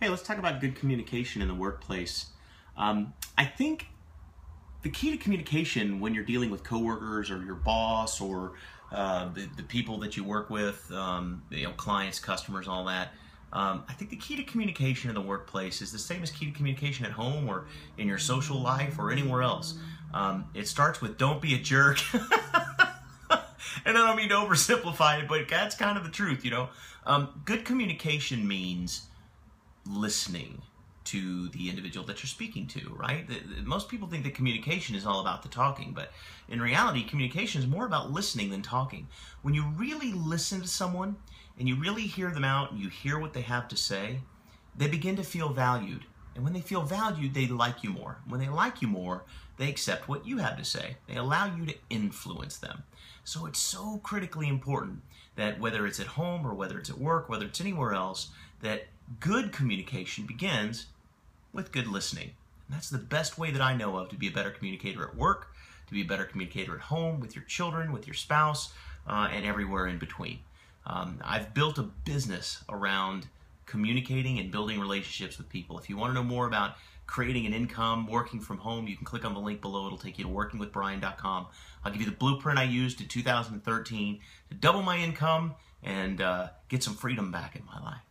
Hey, let's talk about good communication in the workplace. Um, I think the key to communication when you're dealing with coworkers or your boss or uh, the, the people that you work with, um, you know, clients, customers, all that. Um, I think the key to communication in the workplace is the same as key to communication at home or in your social life or anywhere else. Um, it starts with don't be a jerk. and I don't mean to oversimplify it, but that's kind of the truth, you know. Um, good communication means listening to the individual that you're speaking to, right? Most people think that communication is all about the talking, but in reality, communication is more about listening than talking. When you really listen to someone and you really hear them out and you hear what they have to say, they begin to feel valued. And when they feel valued, they like you more. When they like you more, they accept what you have to say. They allow you to influence them. So it's so critically important that whether it's at home or whether it's at work, whether it's anywhere else, that good communication begins with good listening. And that's the best way that I know of to be a better communicator at work, to be a better communicator at home, with your children, with your spouse, uh, and everywhere in between. Um, I've built a business around communicating and building relationships with people. If you want to know more about creating an income, working from home, you can click on the link below. It'll take you to workingwithbrian.com. I'll give you the blueprint I used in 2013 to double my income and uh, get some freedom back in my life.